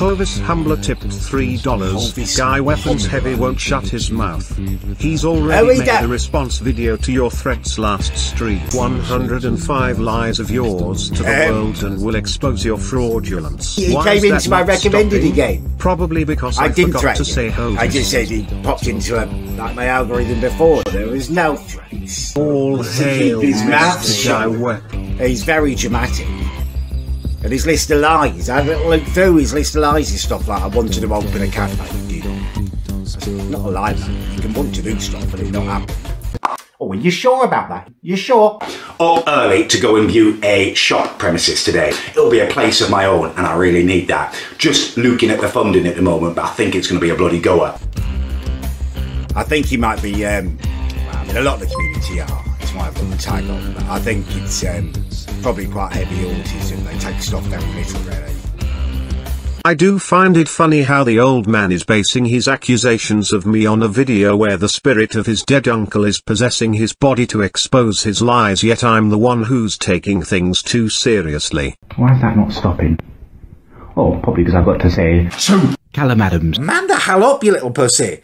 Hovis Humbler tipped $3. Guy Weapons Heavy won't shut his mouth. He's already made a response video to your threats last stream. 105 lies of yours to the Um, world and will expose your fraudulence. He Why came into my recommended stopping? again. Probably because I, I didn't forgot to say. Hovis. I just said he popped into a, like my algorithm before. There was no threats. All hail Guy shut. Weapon. He's very dramatic. And his list of lies, I had a little look through his list of lies and stuff like I wanted to open a cafe. You know. That's not a lie, man. You can want to do stuff, but it not happen. Oh, are you sure about that? You sure? Up early to go and view a shop premises today. It'll be a place of my own, and I really need that. Just looking at the funding at the moment, but I think it's going to be a bloody goer. I think he might be. Um, well, I mean, a lot of the community are. That's why I've the tag on. I think it's um, probably quite heavy autism. They take stuff very little, really. I do find it funny how the old man is basing his accusations of me on a video where the spirit of his dead uncle is possessing his body to expose his lies yet I'm the one who's taking things too seriously. Why is that not stopping? Oh, probably because I've got to say, so, Callum Adams. Man the hell up, you little pussy.